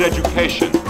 education.